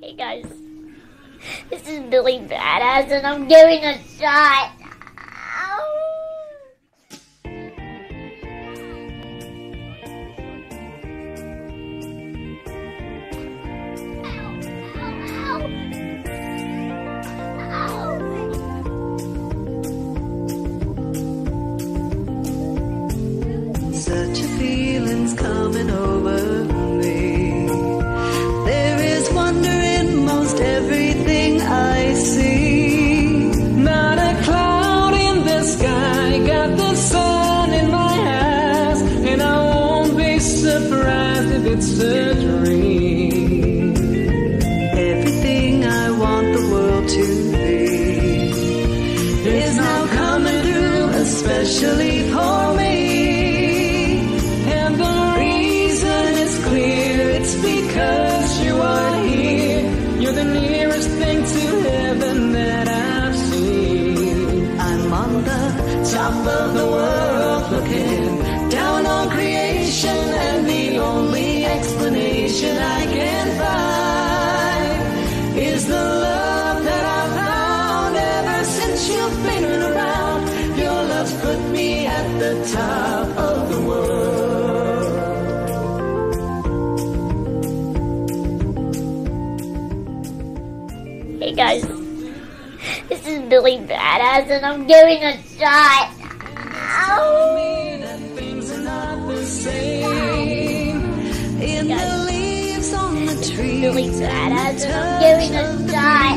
Hey guys, this is Billy Badass and I'm giving a shot. Such a feeling's coming over surprised if it's a dream. Everything I want the world to be is now coming through, especially for the top of the world. Hey guys, this is Billy Badass and I'm giving a shot. Me that things are not the same. In the leaves on the trees, Billy Badass and I'm giving a shot.